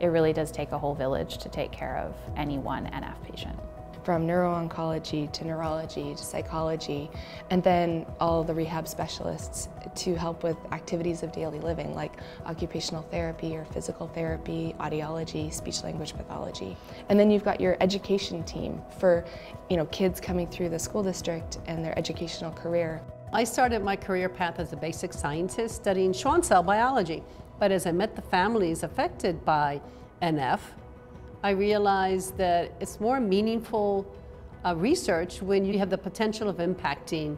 it really does take a whole village to take care of any one NF patient from neuro-oncology to neurology to psychology, and then all the rehab specialists to help with activities of daily living like occupational therapy or physical therapy, audiology, speech-language pathology. And then you've got your education team for you know, kids coming through the school district and their educational career. I started my career path as a basic scientist studying Schwann cell biology, but as I met the families affected by NF, I realized that it's more meaningful uh, research when you have the potential of impacting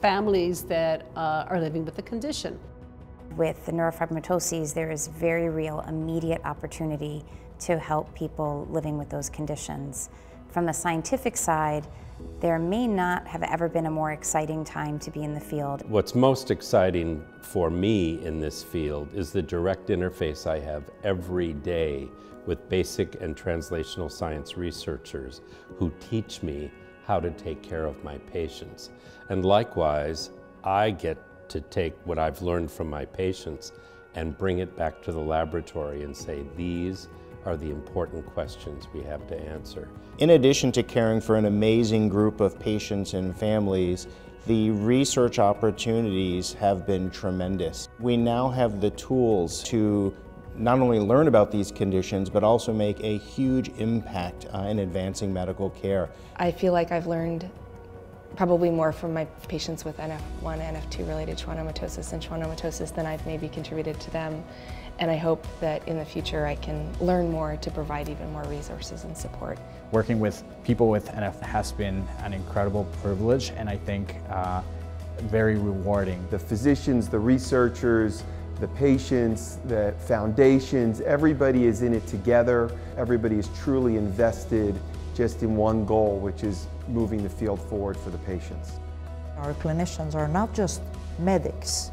families that uh, are living with the condition. With the neurofibromatosis, there is very real immediate opportunity to help people living with those conditions. From the scientific side, there may not have ever been a more exciting time to be in the field. What's most exciting for me in this field is the direct interface I have every day with basic and translational science researchers who teach me how to take care of my patients. And likewise, I get to take what I've learned from my patients and bring it back to the laboratory and say, these are the important questions we have to answer. In addition to caring for an amazing group of patients and families, the research opportunities have been tremendous. We now have the tools to not only learn about these conditions, but also make a huge impact uh, in advancing medical care. I feel like I've learned probably more from my patients with NF1, NF2 related schwannomatosis and schwannomatosis than I've maybe contributed to them. And I hope that in the future I can learn more to provide even more resources and support. Working with people with NF has been an incredible privilege and I think uh, very rewarding. The physicians, the researchers, the patients, the foundations, everybody is in it together. Everybody is truly invested just in one goal, which is moving the field forward for the patients. Our clinicians are not just medics,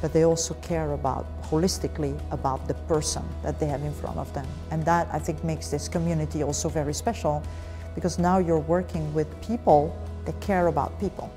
but they also care about, holistically, about the person that they have in front of them. And that, I think, makes this community also very special, because now you're working with people that care about people.